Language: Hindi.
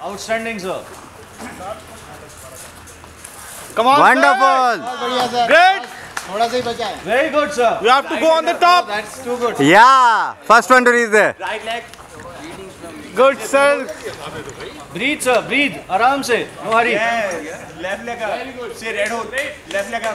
आउटस्टैंडिंग सर कमाल वंडरफुल बढ़िया सर ग्रेट थोड़ा सा ही बचा है very good sir you have to go on the top that's too good yeah first one to reach there right leg good sir breathe sir breathe आराम से नो हरी लेफ़्ट लेग से रेड हो लेफ़्ट लेग